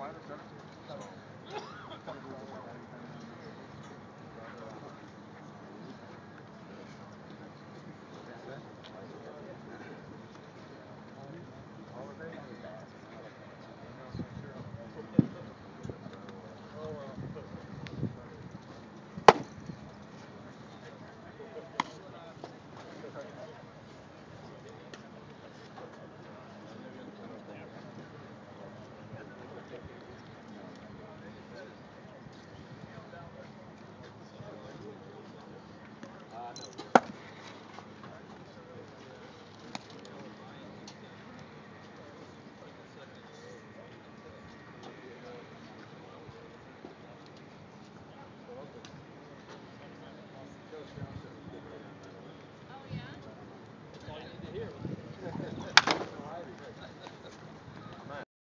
flight or 17?